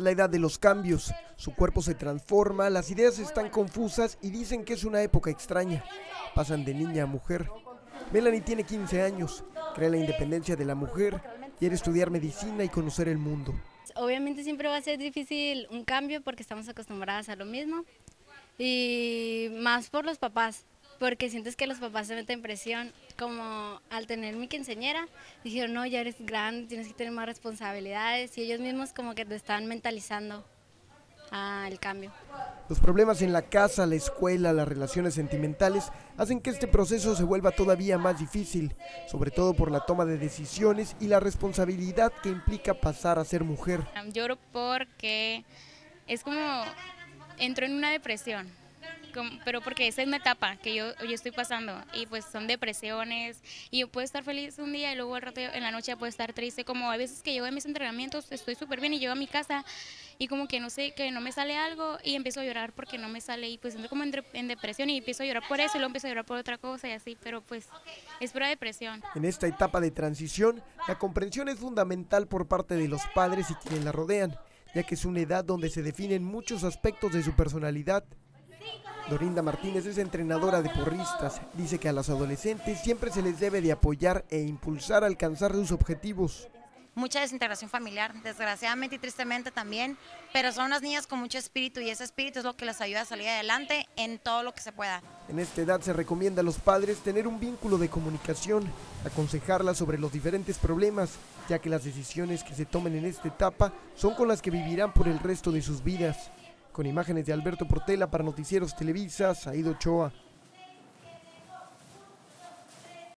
La edad de los cambios, su cuerpo se transforma, las ideas están confusas y dicen que es una época extraña. Pasan de niña a mujer. Melanie tiene 15 años, cree la independencia de la mujer, quiere estudiar medicina y conocer el mundo. Obviamente siempre va a ser difícil un cambio porque estamos acostumbradas a lo mismo y más por los papás, porque sientes que los papás se meten presión, como al tener mi quinceñera, dijeron, no, ya eres grande, tienes que tener más responsabilidades, y ellos mismos como que te están mentalizando al cambio. Los problemas en la casa, la escuela, las relaciones sentimentales hacen que este proceso se vuelva todavía más difícil, sobre todo por la toma de decisiones y la responsabilidad que implica pasar a ser mujer. Lloro porque es como entro en una depresión pero porque esa es una etapa que yo, yo estoy pasando. Y pues son depresiones. Y yo puedo estar feliz un día y luego al rato en la noche puedo estar triste, como a veces que llego a mis entrenamientos, estoy súper bien y llego a mi casa y como que no sé, que no me sale algo y empiezo a llorar porque no me sale. Y pues entro como en, depresión y empiezo a llorar por eso y luego empiezo a llorar por otra cosa y así, pero pues es pura depresión. En esta etapa de transición, la comprensión es fundamental por parte de los padres y quienes la rodean, ya que es una edad donde se definen muchos aspectos de su personalidad Dorinda Martínez es entrenadora de porristas. Dice que a las adolescentes siempre se les debe de apoyar e impulsar a alcanzar sus objetivos. Mucha desintegración familiar, desgraciadamente y tristemente también, pero son unas niñas con mucho espíritu y ese espíritu es lo que las ayuda a salir adelante en todo lo que se pueda. En esta edad se recomienda a los padres tener un vínculo de comunicación, aconsejarlas sobre los diferentes problemas, ya que las decisiones que se tomen en esta etapa son con las que vivirán por el resto de sus vidas. Con imágenes de Alberto Portela para Noticieros Televisa, Saido Ochoa.